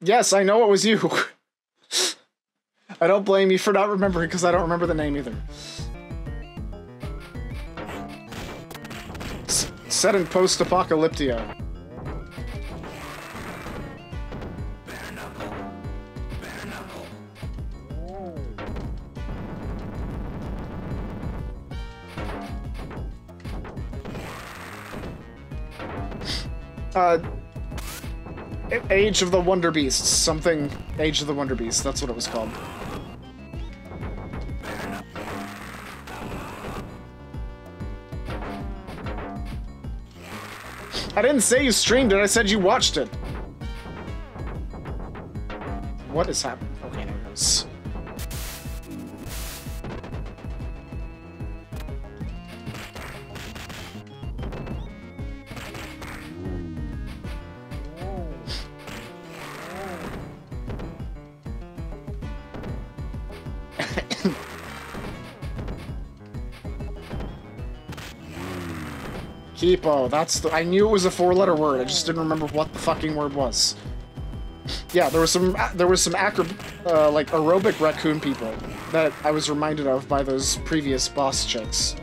Yes, I know it was you. I don't blame you for not remembering because I don't remember the name either. S set in post-apocalyptia. Uh, Age of the Wonder Beasts. Something. Age of the Wonder Beasts. That's what it was called. I didn't say you streamed it, I said you watched it. What is happening? Kipo, that's the- I knew it was a four-letter word, I just didn't remember what the fucking word was. Yeah, there was some, there was some acro, uh, like, aerobic raccoon people that I was reminded of by those previous boss chicks.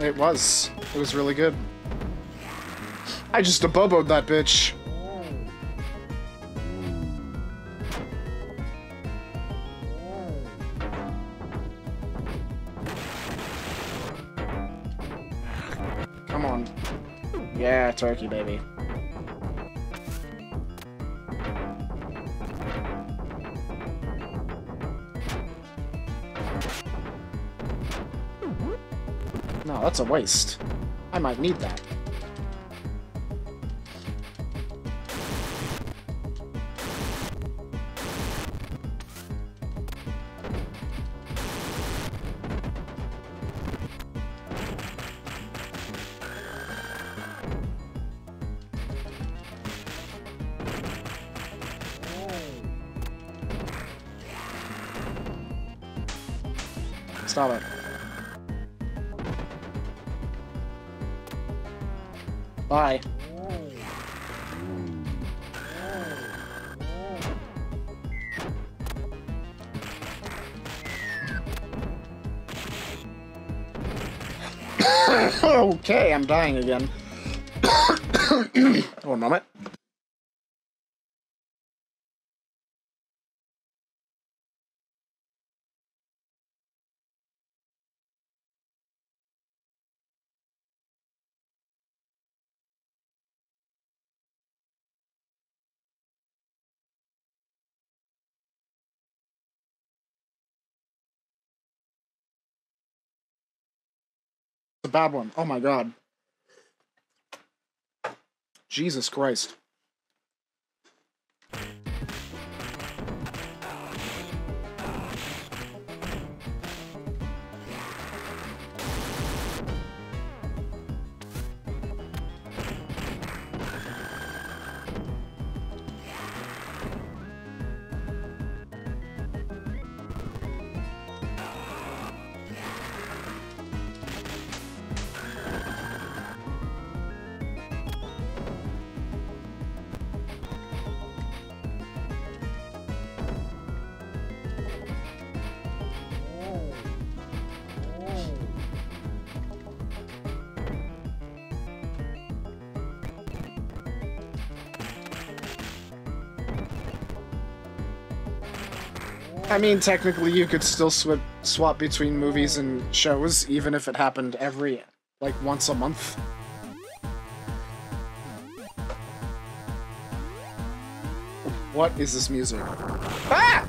It was. It was really good. I just aboboed that bitch. Baby. No, that's a waste. I might need that. Stop it. Bye. okay, I'm dying again. One moment. Bad one. Oh my god. Jesus Christ. I mean, technically, you could still sw swap between movies and shows, even if it happened every, like, once a month. What is this music? Ah!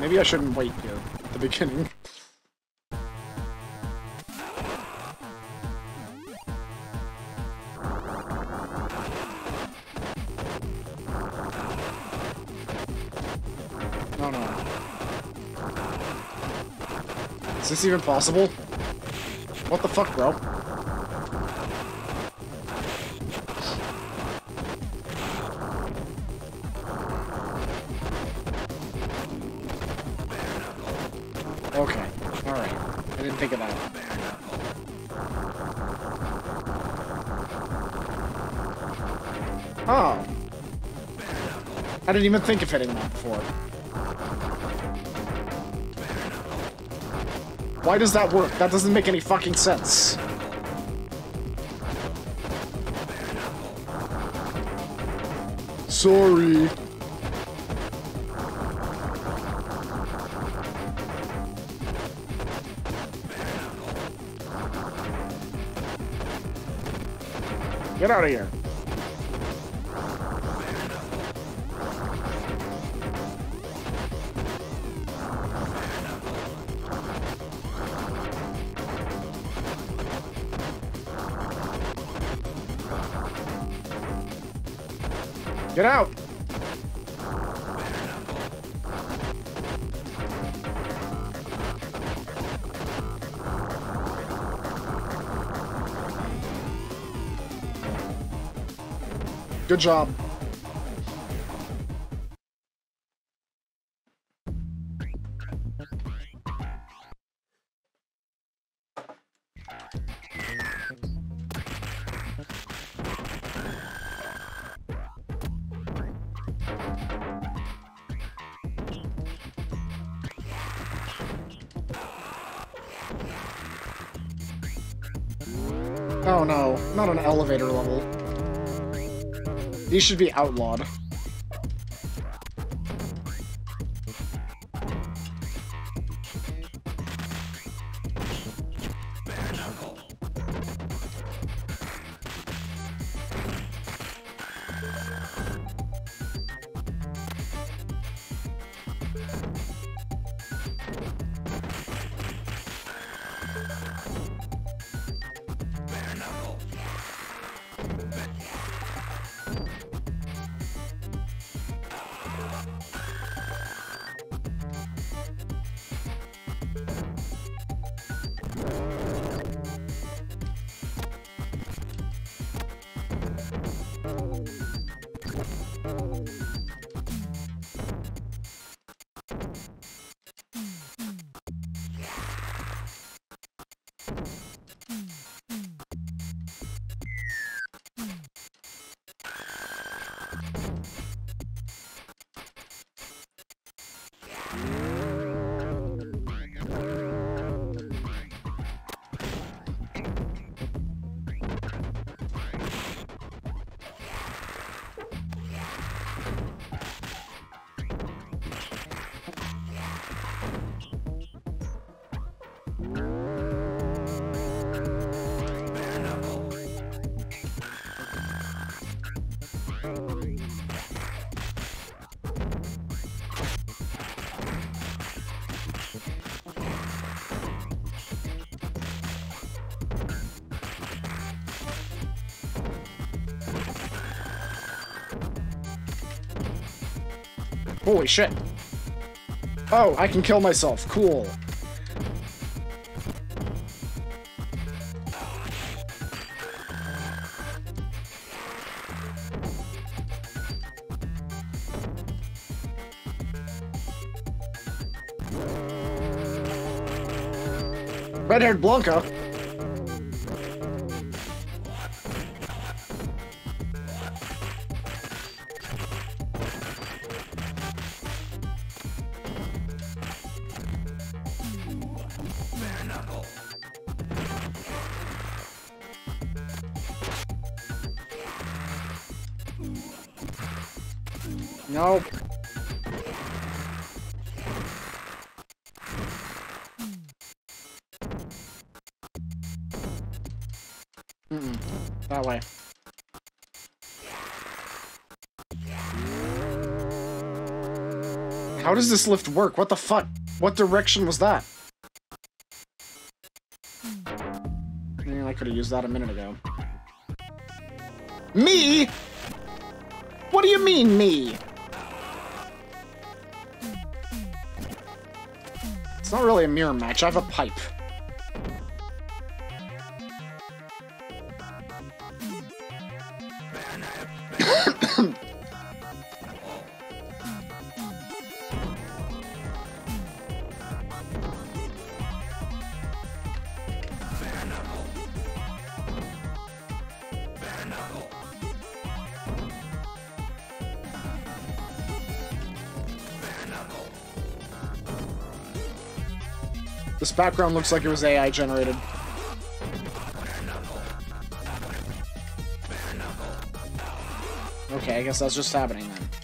Maybe I shouldn't wait here at the beginning. Is this even possible? What the fuck, bro? Okay, alright. I didn't think of that. Oh. I didn't even think of hitting that before. Why does that work? That doesn't make any fucking sense. Sorry. Get out of here. Good job. Oh no, not an elevator level. These should be outlawed. Holy shit. Oh, I can kill myself. Cool. Red-haired Blanca. How does this lift work? What the fuck? What direction was that? I could have used that a minute ago. Me? What do you mean, me? It's not really a mirror match, I have a pipe. Background looks like it was AI generated. Okay, I guess that's just happening then.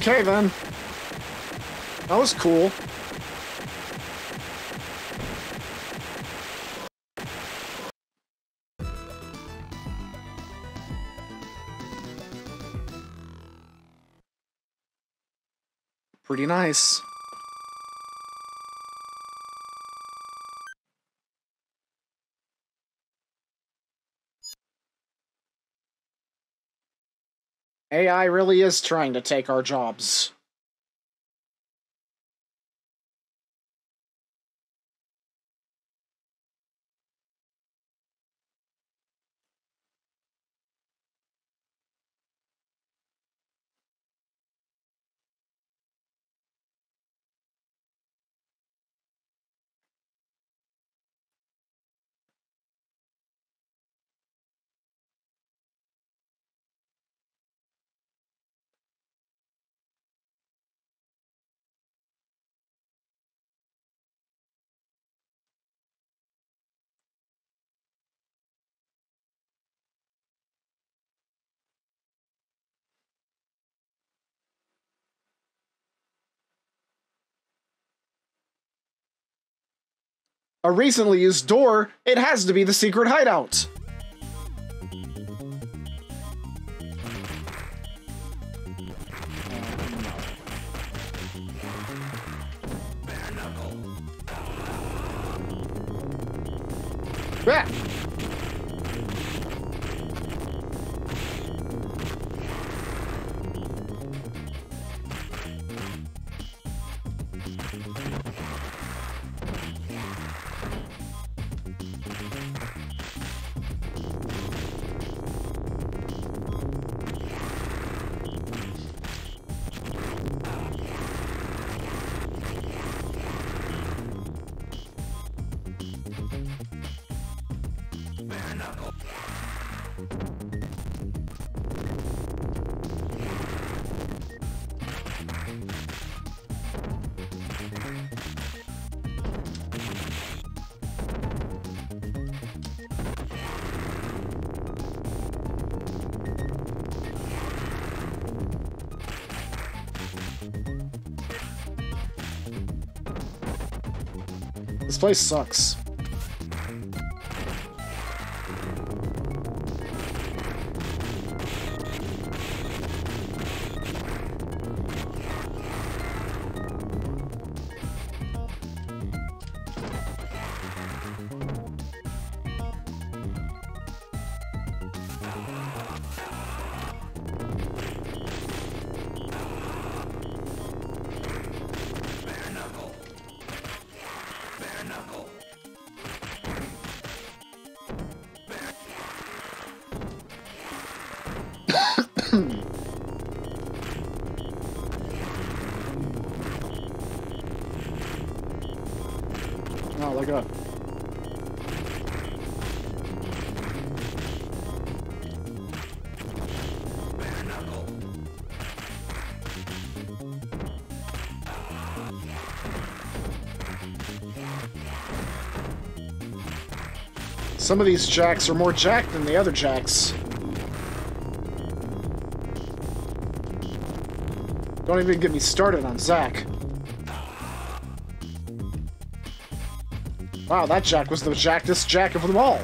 Okay then. That was cool. Pretty nice. AI really is trying to take our jobs. A recently used door, it has to be the secret hideout. Yeah. Place sucks. Some of these jacks are more jacked than the other jacks. Don't even get me started on Zack. Wow, that jack was the jackedest jack of them all.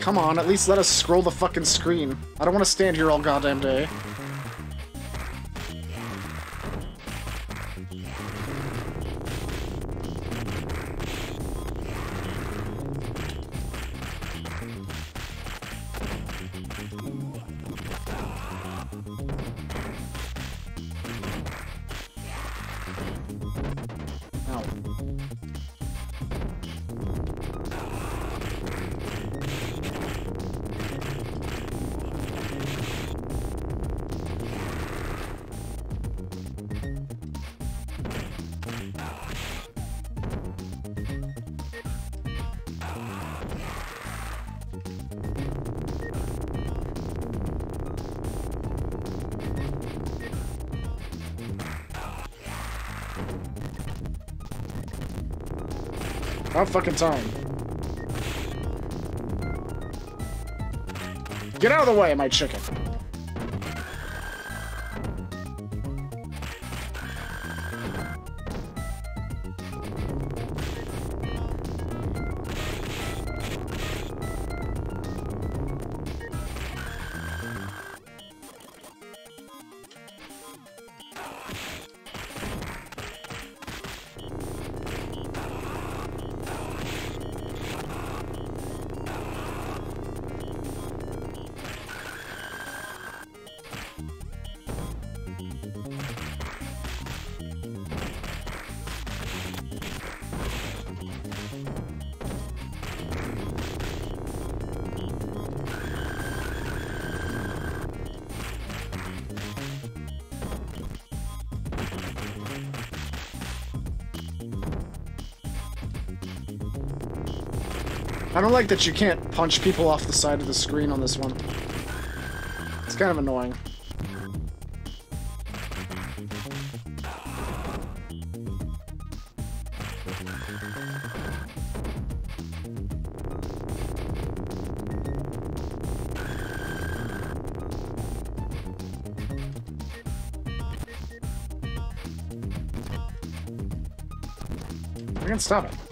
Come on, at least let us scroll the fucking screen. I don't want to stand here all goddamn day. About fucking time. Get out of the way, my chicken. I don't like that you can't punch people off the side of the screen on this one. It's kind of annoying. Stop it.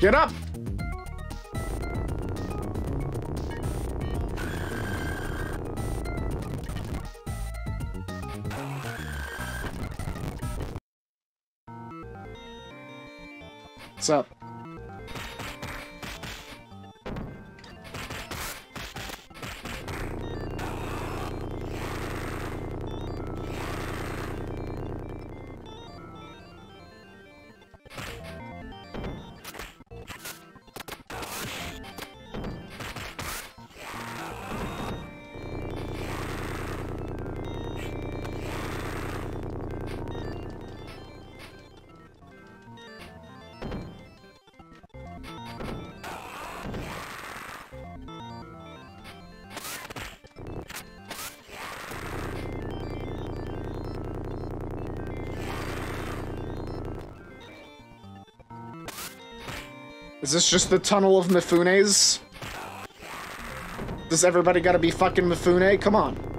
Get up! What's up? Is this just the tunnel of Mifunes? Does everybody gotta be fucking Mifune? Come on.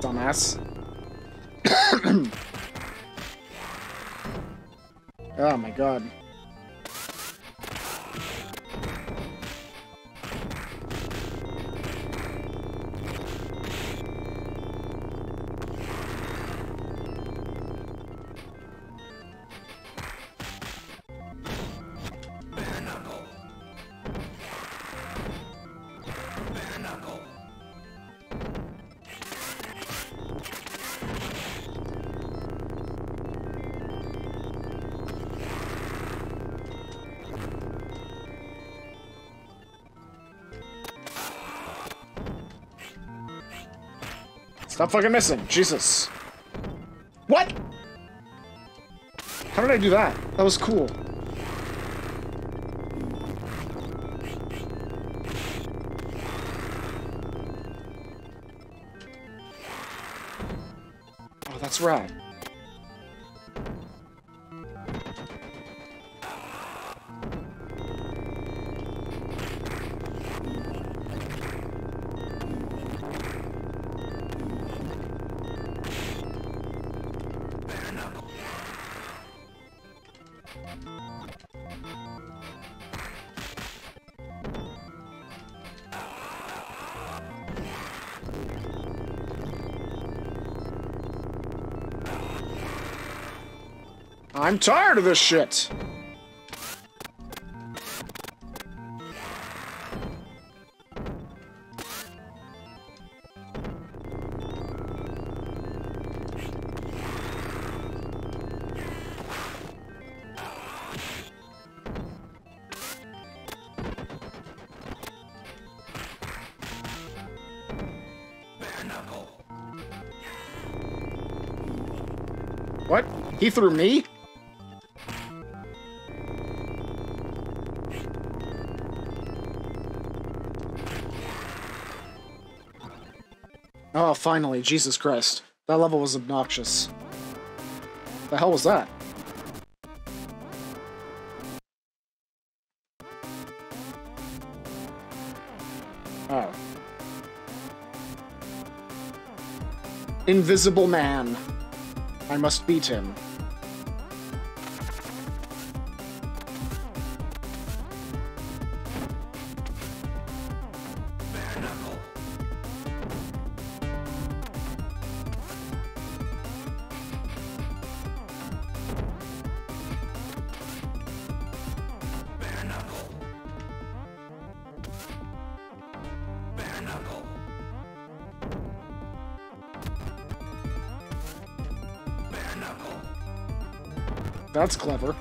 Dumbass. oh my god. Stop fucking missing. Jesus. What? How did I do that? That was cool. Oh, that's right. I'm tired of this shit. What? He threw me? Finally. Jesus Christ. That level was obnoxious. The hell was that? Oh. Invisible Man. I must beat him. That's clever.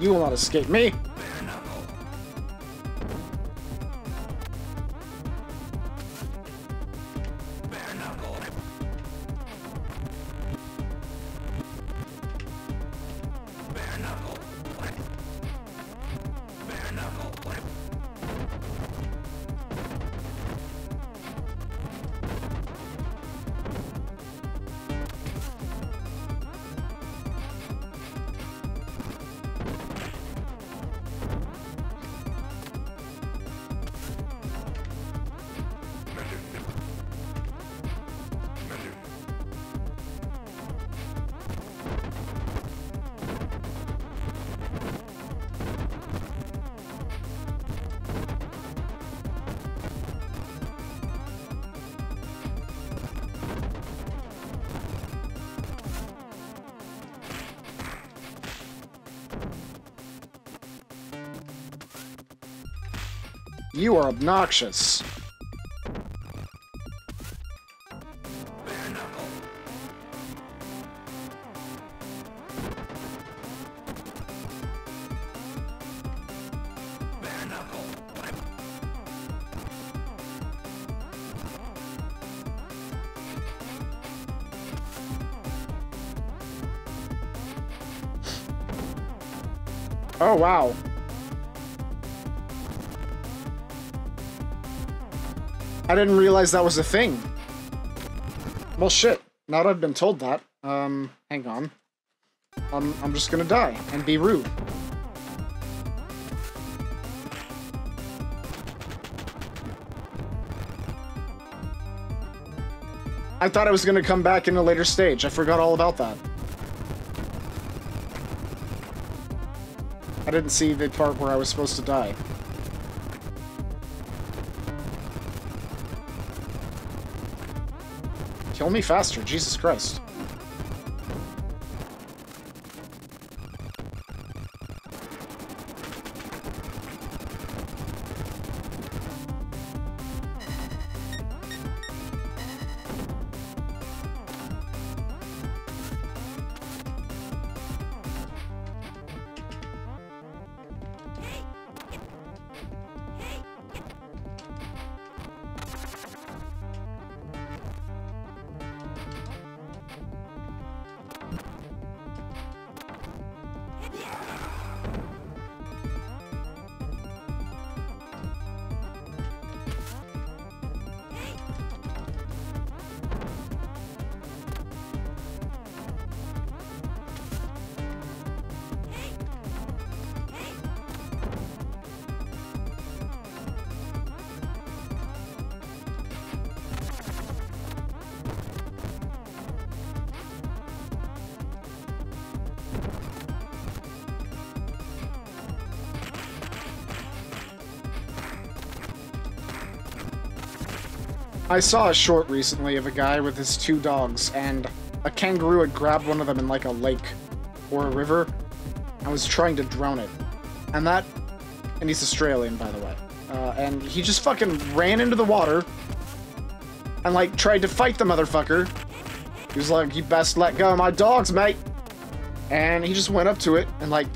You will not escape me. You are obnoxious. Oh, wow. I didn't realize that was a thing. Well, shit. Now that I've been told that, um, hang on. Um, I'm just gonna die and be rude. I thought I was gonna come back in a later stage. I forgot all about that. I didn't see the part where I was supposed to die. Kill me faster, Jesus Christ. I saw a short recently of a guy with his two dogs, and a kangaroo had grabbed one of them in like a lake or a river and was trying to drown it. And that, and he's Australian, by the way. Uh, and he just fucking ran into the water and like tried to fight the motherfucker. He was like, you best let go of my dogs, mate. And he just went up to it and like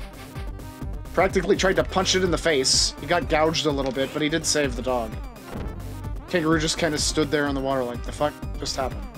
practically tried to punch it in the face. He got gouged a little bit, but he did save the dog. Kangaroo just kind of stood there on the water like, the fuck just happened?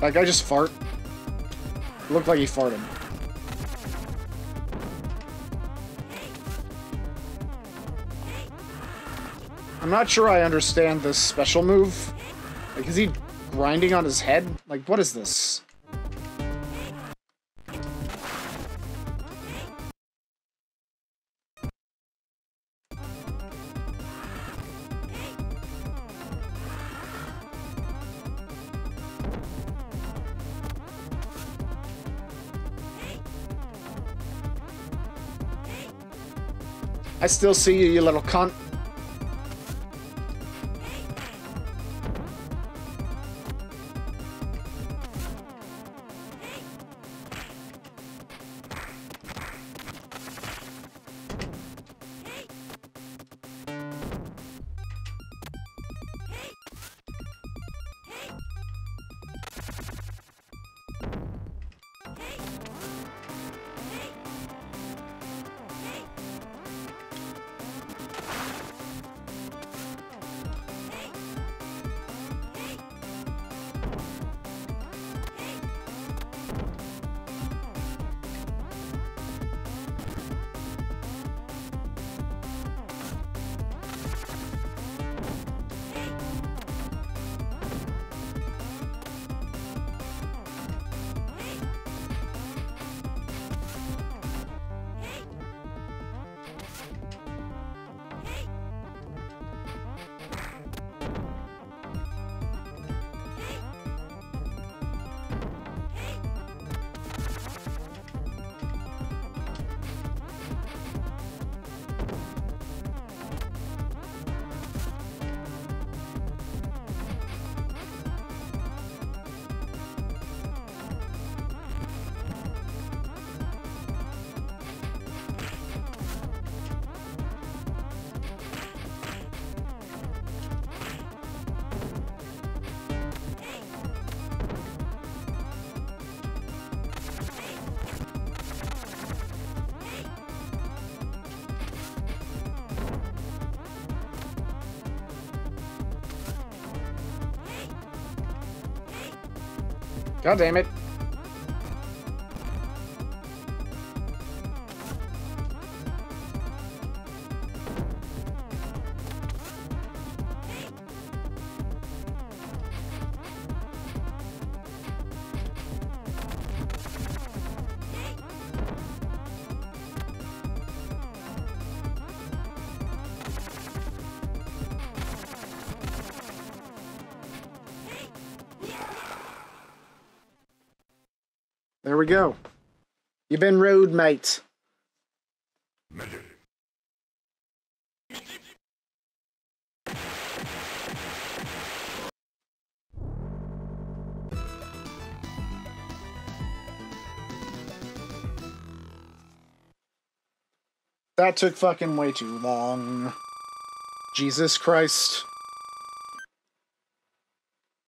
That guy just fart. looked like he farted. I'm not sure I understand this special move. Like, is he grinding on his head? Like, what is this? I still see you, you little cunt. God damn it. Go. You've been rude, mate. That took fucking way too long. Jesus Christ.